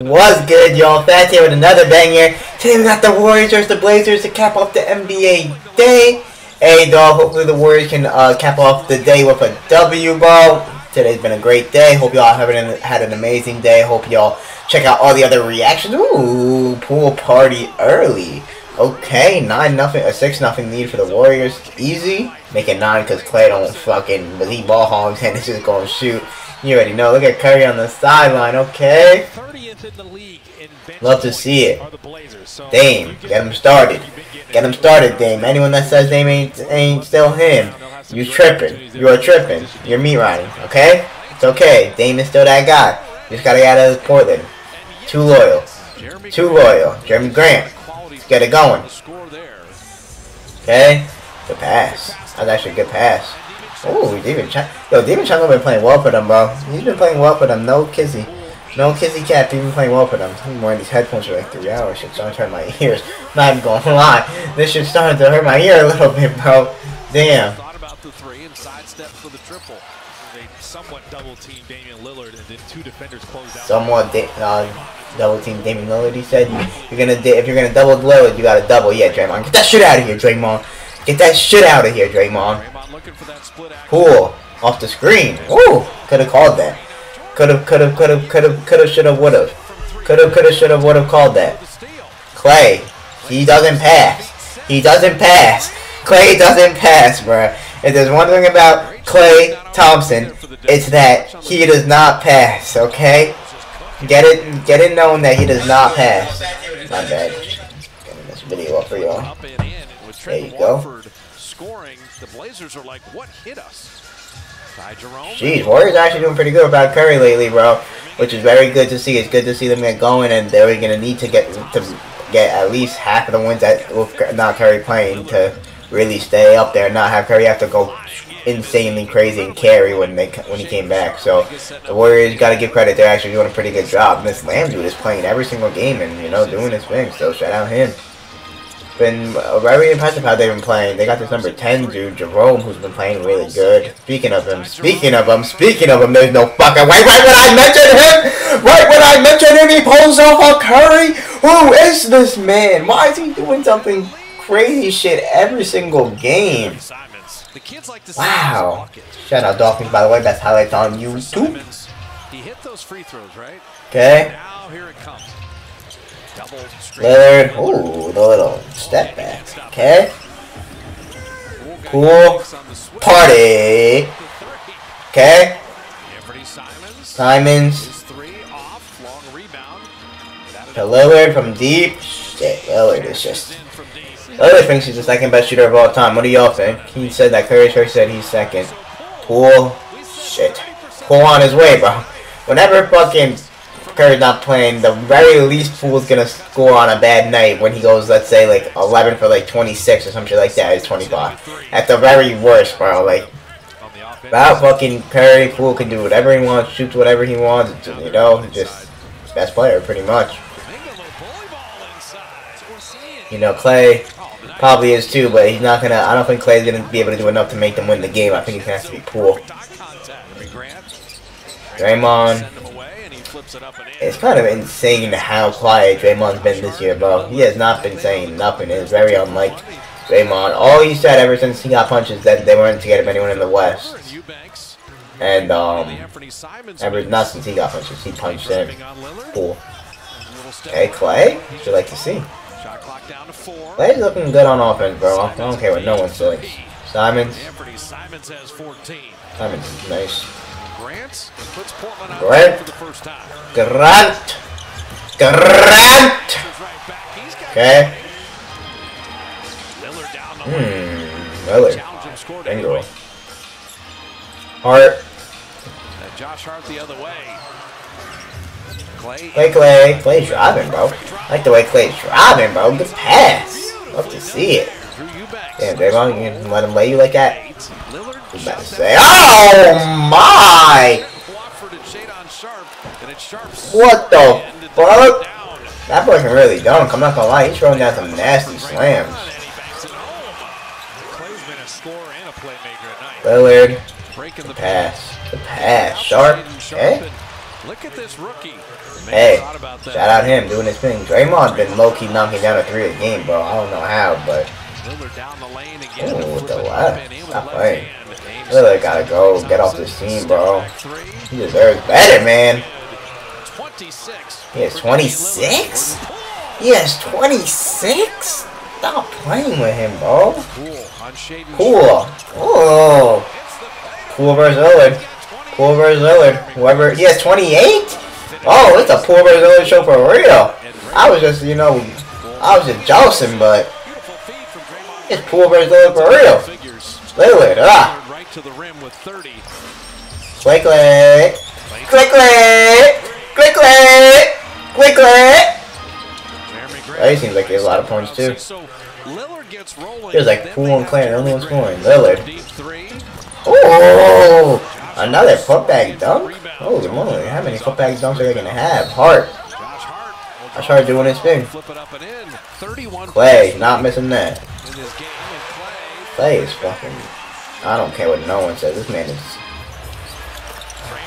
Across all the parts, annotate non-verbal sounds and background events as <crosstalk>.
What's good, y'all? Fats here with another banger. Today we got the Warriors versus the Blazers to cap off the NBA day. Hey, dog, hopefully the Warriors can uh, cap off the day with a W, bro. Today's been a great day. Hope y'all have an, had an amazing day. Hope y'all check out all the other reactions. Ooh, Poole party early. Okay, 9 nothing, a 6 nothing lead for the Warriors. Easy. Make it 9 because Klay don't fucking believe ball hogs and it's just going to shoot. You already know. Look at Curry on the sideline, okay? Love to see it. Dame, get him started. Get him started, Dame. Anyone that says Dame ain't, ain't still him, you tripping. You are tripping. You're meat riding, okay? It's okay. Dame is still that guy. You just gotta get out of Portland. Too loyal. Too loyal. Jerami Grant. Let's get it going. Okay? Good pass. That's actually a good pass. Oh, David Ch Yo, David Chungo been playing well for them, bro. He's been playing well for them. No kissy. No kissy cat. He's been playing well for them. I've been wearing these headphones for like three hours. Shit's starting to hurt my <laughs> ears. Not even going to lie. This shit's starting to hurt my ear a little bit, bro. Damn. Thought about the three and sidestep for the triple. They somewhat double team Damian Lillard and then two defenders closed out. Somewhat uh, double team Damian Lillard. He said you're gonna if you're gonna double Lillard, you gotta double. Yeah, Draymond, get that shit out of here, Draymond. Get that shit out of here, Draymond. Cool. Off the screen. Ooh, could have called that. Could have, could have, could have, could have, could have, should have, would have. Could have, could have, should have, would have called that. Klay. He doesn't pass. He doesn't pass. Klay doesn't pass, bruh. If there's one thing about Klay Thompson, it's that he does not pass, okay? Get it get it known that he does not pass. My bad. Getting this video up for y'all. There you go scoring, the Blazers are like, what hit us? Ty Jerome. Jeez, Warriors actually doing pretty good without Curry lately, bro. Which is very good to see. It's good to see them get going, and they're going to need to get to get at least half of the wins that with not Curry playing to really stay up there, and not have Curry have to go insanely crazy and carry when they when he came back. So the Warriors got to give credit; they're actually doing a pretty good job. This Lamb dude is playing every single game and you know doing his thing. So shout out him been very impressive how they've been playing. They got this number 10 dude, Jerome, who's been playing really good. Speaking of him, speaking of him, speaking of him, there's no fucking way. Right when I mentioned him, right when I mentioned him, he pulls off a Curry. Who is this man? Why is he doing something crazy shit every single game? Wow. Shout out Dolphins, by the way. Best highlights on YouTube. He hit those free throws, right? Okay. Now here it comes. Lillard. Ooh, the little step back. Okay. Cool. Party. Okay. Simons. To Lillard from deep. Shit, Lillard is just... Lillard thinks he's the second best shooter of all time. What do y'all think? He said that Curry first said he's second. Poole. Shit. Poole on his way, bro. Whenever fucking Curry's not playing, the very least Poole's gonna score on a bad night when he goes, let's say, like 11 for like 26 or something like that. He's 25. At the very worst, bro. Like, that fucking Curry, Poole can do whatever he wants, shoots whatever he wants. You know, just best player pretty much. You know, Klay probably is too, but he's not gonna. I don't think Klay's gonna be able to do enough to make them win the game. I think he's gonna have to be Poole. Draymond. It's kind of insane how quiet Draymond's been this year, bro. He has not been saying nothing. It's very unlike Draymond. All he said ever since he got punched is that they weren't to get him anyone in the West. And, um, ever, not since he got punched, he punched him. Cool. Hey, Klay? Should like to see. Klay's looking good on offense, bro. I don't care what no one says. Simons. Simons is nice. Grant puts Portland out Grant. for the first time. Grant. Grant. Okay. Hmm. Lillard. Bingo. Hart. Josh Hart the other way. Klay. Klay, Klay. Klay's driving, bro. I like the way Klay's driving, bro. Good pass. Love to see it. Damn, Draymond, you can let him lay you like that? Say, oh my! What the fuck? That boy can really dunk. I'm not gonna lie, he's throwing down some nasty slams. Lillard, the pass, the pass, sharp, okay? Look at this rookie. Hey, shout out him doing his thing. Draymond been low-key knocking down a three a game, bro. I don't know how, but... Ooh, with the left. Stop playing. Lillard gotta go. Get off this team, bro. He deserves better, man. He has 26? He has 26? Stop playing with him, bro. Cool. Oh. Cool versus Lillard. Poole versus Lillard. Whoever. He has 28? Oh, it's a Poole versus Lillard show for real. I was just, you know, I was just jousting, but it's versus Lillard for real. Lillard, ah. Quickly. Quickly. Quickly. Quickly. That seems like he has a lot of points too. There's like Poole and the only one scoring. Lillard. Oh! Another putback dunk? Holy moly, how many putback dunks are they going to have? Hart. I started doing his thing. Klay, not missing that. Klay is fucking... I don't care what no one says. This man is...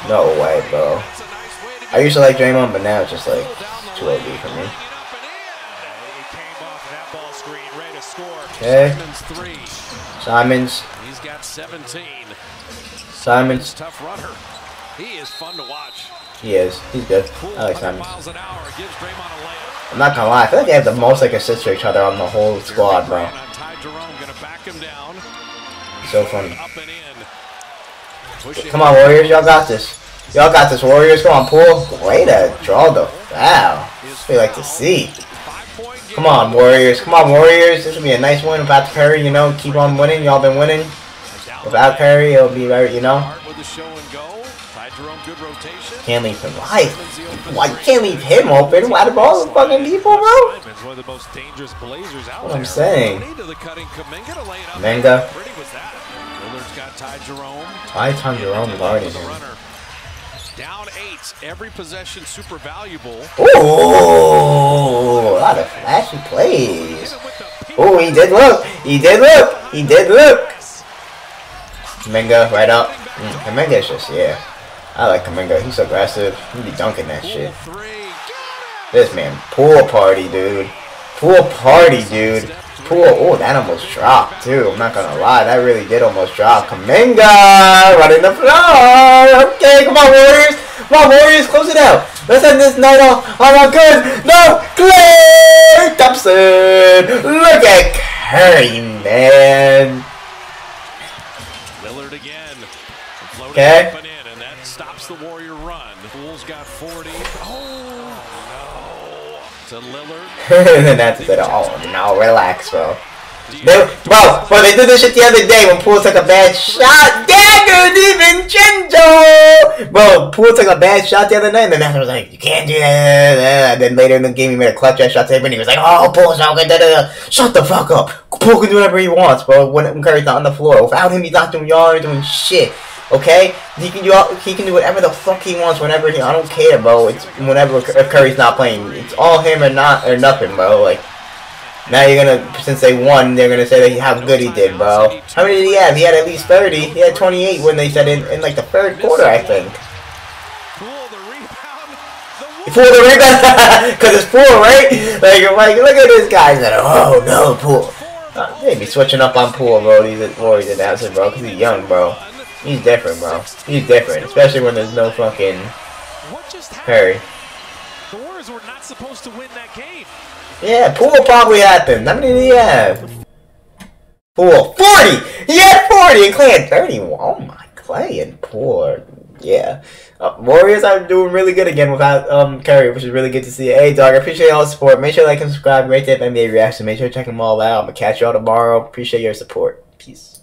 No way, bro. I used to like Draymond, but now it's just like too OD for me. Okay. Simons. He's got 17. Simons. Tough runner. He is fun to watch. He is. He's good. I like Simons. I'm not gonna lie. I feel like they have the most like assists for each other on the whole squad, bro. So funny. Come on, Warriors. Y'all got this. Y'all got this, Warriors. Come on, Poole. Way to draw the foul. We like to see. Come on, Warriors. Come on, Warriors. This will be a nice win without Curry. You know, keep on winning. Y'all been winning. Without Curry, it'll be very, you know. Can't leave him. Why? Why you can't leave him open? Why the ball fucking people, bro? What I'm saying. Manga. Ty Ty Jerome is already. Down eight. Every possession super valuable. Ooh, a lot of flashy plays. Oh, he did look. He did look. He did look. Kuminga right up. Mm, Kuminga is just, yeah. I like Kuminga. He's aggressive. He be dunking that shit. This man, Poole party, dude. Poole party, dude. Poole. Oh, that almost dropped, too. I'm not gonna lie. That really did almost drop. Kuminga running the floor. Okay, come on, Warriors. Come on, Warriors. Close it out. Let's end this night off on a good no Klay Thompson. Look at Curry, man. Okay. again. that stops the Warrior run. Poole's got 40. Oh, no. To Lillard. and <laughs> that's it. Oh, no. Relax, bro. They, bro, bro, they did this shit the other day when Poole took a bad shot. Dagger DiVincenzo! Bro, Poole took a bad shot the other night, and then I was like, you can't do that. And then later in the game, he made a clutch ass shot to him, and he was like, oh, Poole's not good. Da, da, da. Shut the fuck up. Poole can do whatever he wants, bro, when Curry's not on the floor. Without him, he's not doing yard, doing shit. Okay, he can do all, he can do whatever the fuck he wants whenever he. I don't care, bro. It's whenever if Curry's not playing. It's all him or not or nothing, bro. Like now you're gonna since they won, they're gonna say that how good he did, bro. How many did he have? He had at least 30. He had 28 when they said in, in like the third quarter, I think. For the rebound, <laughs> because it's Poole, right? Like, like, look at this guy. Said, oh no, Poole. Uh, they be switching up on Poole, bro. These Warriors announcers, bro, because he's young, bro. He's different, bro. He's different, especially when there's no fucking Perry. The Warriors were not supposed to win that game. Yeah, Poole probably happened. How many did he have? Poole, 40! He had 40 and Klay had 30. Oh my, Klay and Poole yeah. Uh, Warriors are doing really good again without um Curry, which is really good to see. Hey, dog, I appreciate all the support. Make sure to like and subscribe. Great have NBA reaction. Make sure to check them all out. I'm going to catch you all tomorrow. Appreciate your support. Peace.